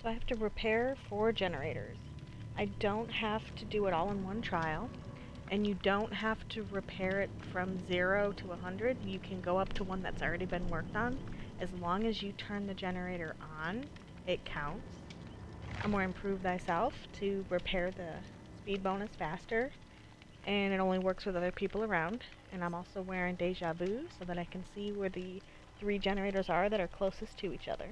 So I have to repair four generators. I don't have to do it all in one trial, and you don't have to repair it from 0 to 100. You can go up to one that's already been worked on. As long as you turn the generator on, it counts. I'm going to improve thyself to repair the speed bonus faster, and it only works with other people around. And I'm also wearing Deja Vu so that I can see where the three generators are that are closest to each other.